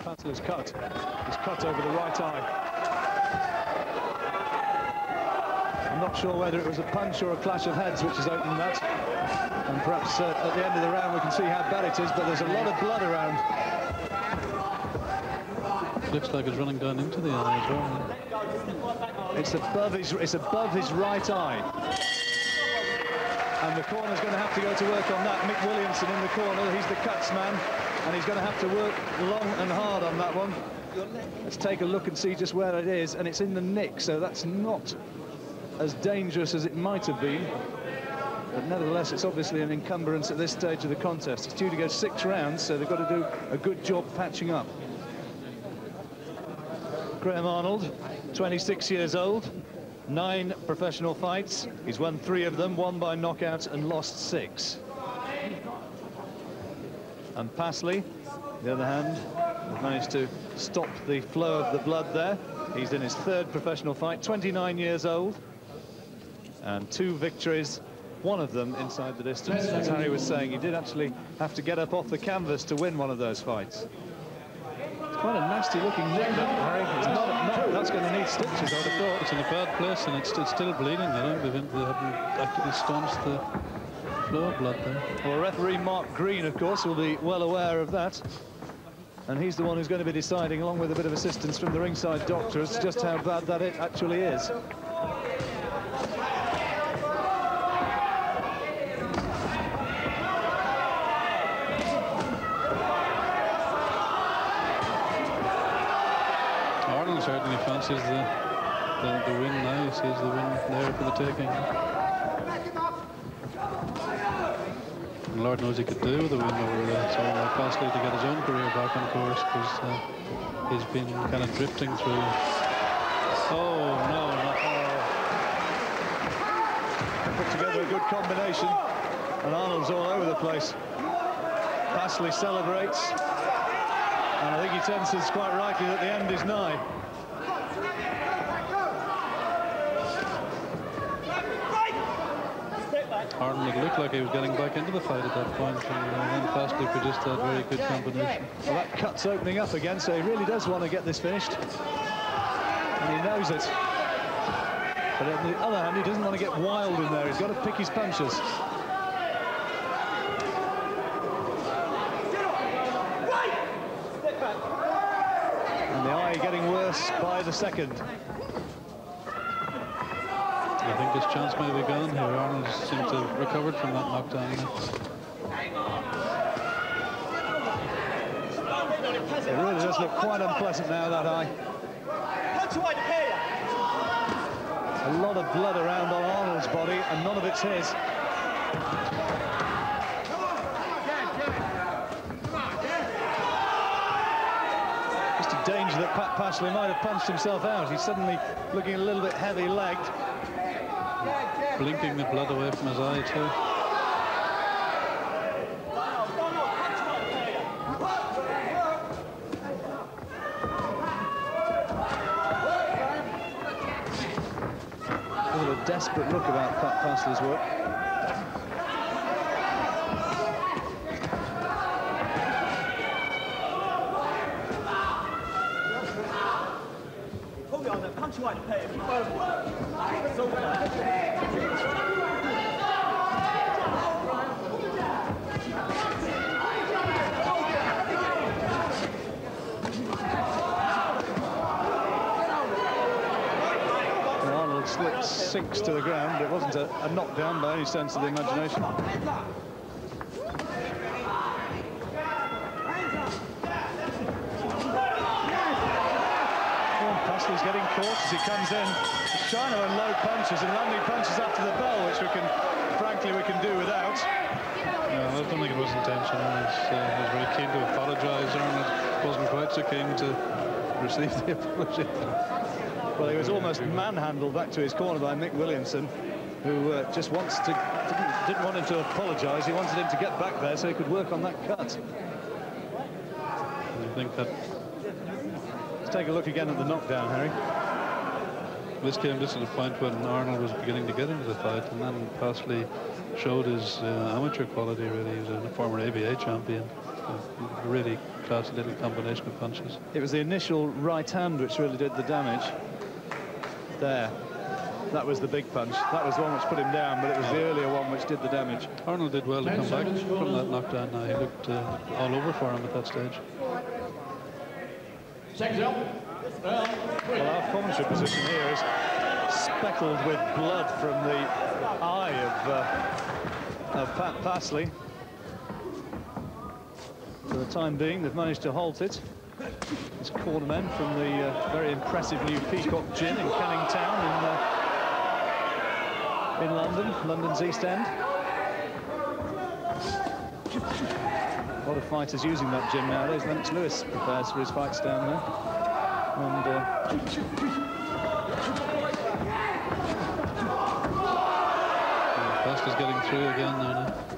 Passley's cut. He's cut over the right eye. I'm not sure whether it was a punch or a clash of heads which has opened that. And perhaps uh, at the end of the round we can see how bad it is, but there's a lot of blood around. Looks like it's running down into the eye as well. It's above his, it's above his right eye. And the corner's going to have to go to work on that. Mick Williamson in the corner, he's the cuts man, and he's going to have to work long and hard on that one. Let's take a look and see just where it is, and it's in the nick, so that's not as dangerous as it might have been. But nevertheless, it's obviously an encumbrance at this stage of the contest. It's due to go six rounds, so they've got to do a good job patching up. Graham Arnold, 26 years old, nine professional fights. He's won three of them, one by knockout and lost six. And Passley, on the other hand, managed to stop the flow of the blood there. He's in his third professional fight, 29 years old, and two victories, one of them inside the distance. As Harry was saying, he did actually have to get up off the canvas to win one of those fights. It's quite a nasty looking nick, Harry. It's not, not, that's going to need stitches, I would have thought. It's in a bad place and it's, it's still bleeding. You know, they haven't actually staunched the flow of blood there. Well, referee Mark Green, of course, will be well aware of that. And he's the one who's going to be deciding, along with a bit of assistance from the ringside doctors, just how bad that it actually is. Arnold certainly fancies the, the, the win now. He sees the win there for the taking. And Lord knows he could do with a win over uh, someone like Passley to get his own career back on course because uh, he's been kind of drifting through. Oh, no, not oh. Put together a good combination, and Arnold's all over the place. Passley celebrates, and I think he senses quite rightly that the end is nigh. Arnold looked like he was getting back into the fight at that point, and uh, then Passley produced that very good combination. Well, that cut's opening up again, so he really does want to get this finished. And he knows it. But on the other hand, he doesn't want to get wild in there. He's got to pick his punches. And the eye getting worse by the second. I think this chance may be gone here. Arnold seems to have recovered from that knockdown. It really does look quite unpleasant now, that eye. A lot of blood around on Arnold's body, and none of it's his. Danger that Pat Passley might have punched himself out. He's suddenly looking a little bit heavy-legged blinking the blood away from his eye too. A little desperate look about Pat Passley's work. punch you out pay. Slips, sinks to the ground. It wasn't a, a knockdown by any sense of the imagination. Passley's getting caught as he comes in. Trying to unload punches and landing punches after the bell, which we can, frankly, we can do without. I don't think it was intentional. Uh, he was very keen to apologise. Arnold wasn't quite so keen to receive the apology. Well, he was almost manhandled back to his corner by Mick Williamson, who uh, just wants to didn't, didn't, want him to apologise. He wanted him to get back there so he could work on that cut. I think that. Let's take a look again at the knockdown, Harry. This came just at a point when Arnold was beginning to get into the fight, and then Passley showed his uh, amateur quality. Really, he was a former ABA champion, a really classy little combination of punches. It was the initial right hand which really did the damage. There. That was the big punch. That was the one which put him down, but it was the earlier one which did the damage. Arnold did well to come back from that knockdown now. He looked uh, all over for him at that stage. Well, our commentary position here is speckled with blood from the eye of, uh, of Pat Passley. For the time being, they've managed to halt it. His cornermen from the uh, very impressive new Peacock Gym in Canning Town in, uh, in London, London's East End. A lot of fighters using that gym nowadays. Lennox Lewis prepares for his fights down there. And uh, is getting through again there now.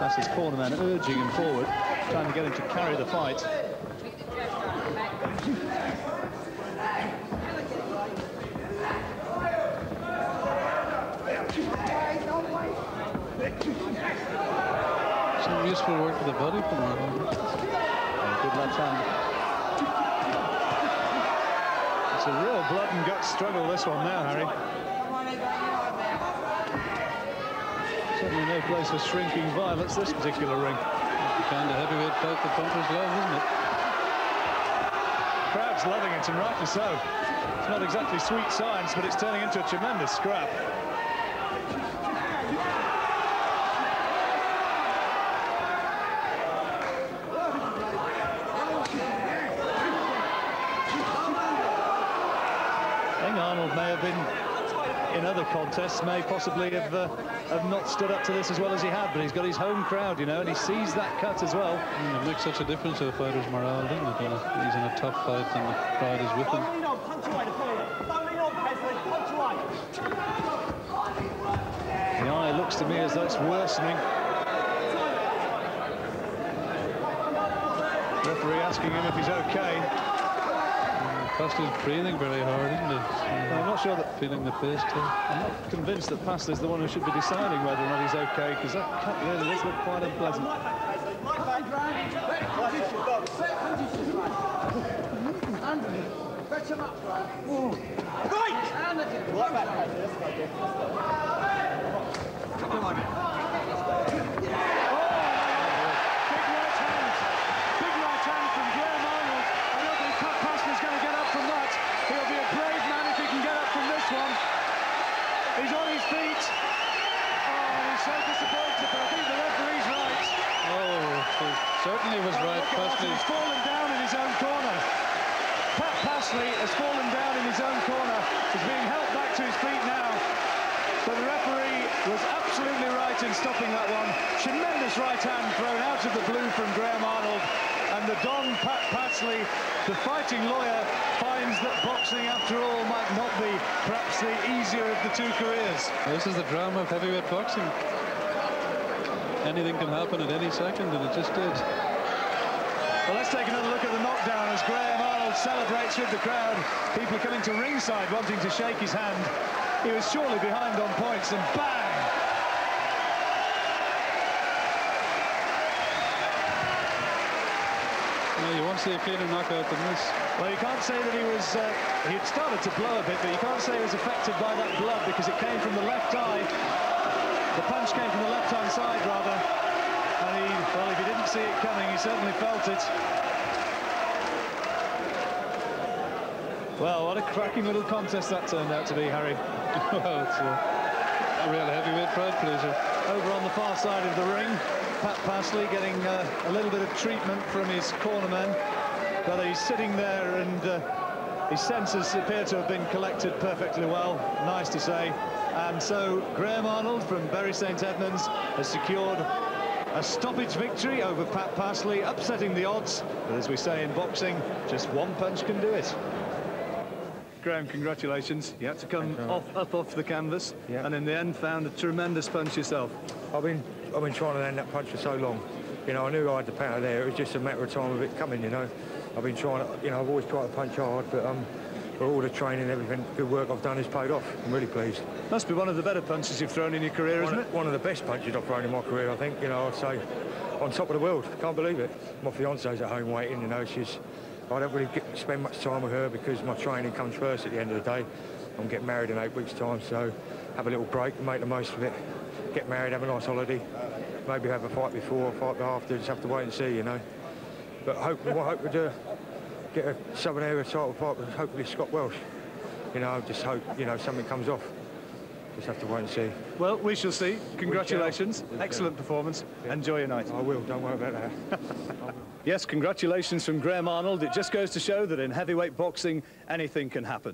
that's his cornerman urging him forward, trying to get him to carry the fight. Some useful work for the body from. Good left hand. It's a real blood and guts struggle, this one now, Harry. Certainly no place for shrinking violence, this particular ring. Kind of heavyweight fight the punters love, isn't it? Crowd's loving it, and rightly so. It's not exactly sweet science, but it's turning into a tremendous scrap. I think Arnold may have been in other contests may possibly have uh, have not stood up to this as well as he had, but he's got his home crowd, you know, and he sees that cut as well. Mm, it makes such a difference to a fighter's morale, doesn't it? He's in a tough fight and the crowd is with him. The eye looks to me as though it's worsening. Referee asking him if he's okay. Fast is breathing very hard, isn't he? I'm not sure that feeling the pace too. I'm not convinced that Passley's the one who should be deciding whether or not he's okay, because that cut really does look quite unpleasant. Big right hand. Big right hand from Graham Arnold. I don't think Pat Passley's going to get up from that. He'll be a brave man if he can get up from this one. He's on his feet. Oh, he's so disappointed, but I think the referee's right. Oh, he certainly was right. That, He's fallen down in his own corner. Pat Passley has fallen down in his own corner. He's being helped back to his feet now. But the referee was absolutely right in stopping that one. Tremendous right hand thrown out of the blue from Graham Arnold. And the Don Pat Passley, the fighting lawyer, finds that boxing, after all, might not be perhaps the easier of the two careers. This is the drama of heavyweight boxing. Anything can happen at any second, and it just did. Well, let's take another look at the knockdown as Graham Arnold celebrates with the crowd. People coming to ringside wanting to shake his hand. He was surely behind on points and bang! Well, you won't see a cleaner knockout than this. Well, you can't say that he was... Uh, he had started to blow a bit, but you can't say he was affected by that blood because it came from the left eye. The punch came from the left-hand side, rather. And he, well, if he didn't see it coming, he certainly felt it. Well, what a cracking little contest that turned out to be, Harry. well, it's a, a real heavyweight crowd pleaser. Over on the far side of the ring, Pat Passley getting uh, a little bit of treatment from his cornerman. But he's sitting there and uh, his senses appear to have been collected perfectly well, nice to say. And so Graham Arnold from Bury St Edmunds has secured a stoppage victory over Pat Passley, upsetting the odds. But as we say in boxing, just one punch can do it. Graham, congratulations. You had to come off, up off the canvas Yeah. and in the end found a tremendous punch yourself. I've been I've been trying to land that punch for so long. You know, I knew I had the power there. It was just a matter of time of it coming. You know, I've been trying to. You know, I've always tried to punch hard, but um, but all the training, everything, good work I've done has paid off. I'm really pleased. Must be one of the better punches you've thrown in your career, isn't it? one of the best punches I've thrown in my career, I think. You know, I'd say on top of the world. Can't believe it. My fiance's at home waiting. You know, she's. I don't really get, spend much time with her because my training comes first at the end of the day. I'm getting married in eight weeks' time, so have a little break and make the most of it. Get married, have a nice holiday. Maybe have a fight before, a fight after. Just have to wait and see, you know. But hope, I hope we'd uh, get a Southern Area title fight with hopefully Scott Welch. You know, just hope you know something comes off. Just have to wait and see. Well, we shall see. Congratulations. Shall. Excellent performance. Enjoy your night. I will. Don't worry about that. Yes, congratulations from Graham Arnold. It just goes to show that in heavyweight boxing, anything can happen.